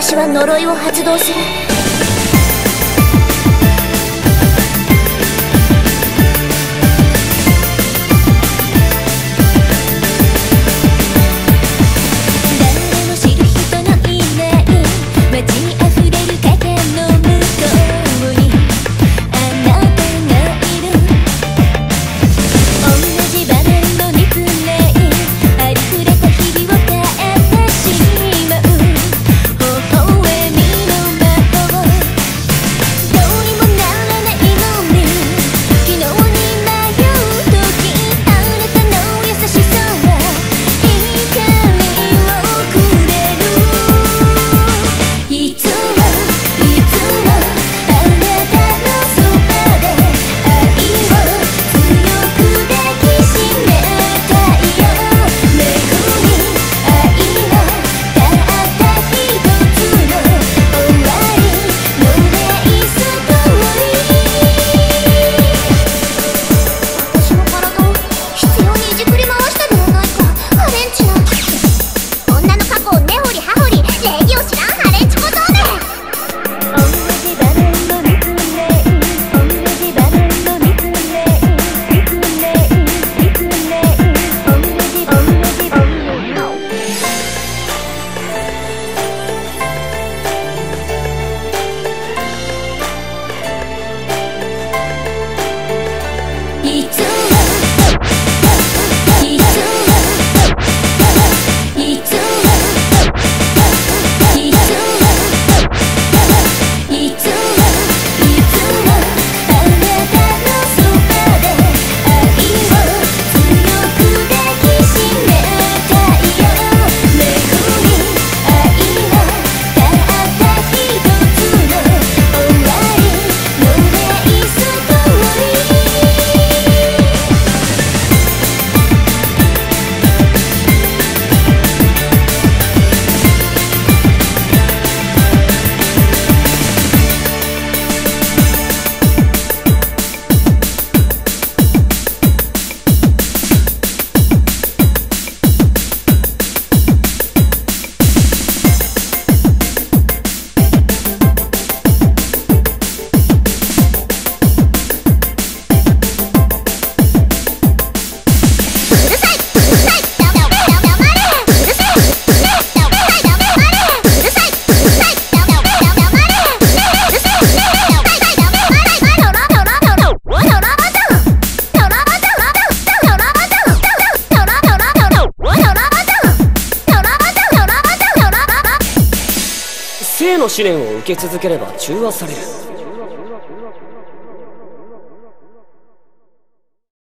私は呪いを発動する。の試練を受け続ければ中和される。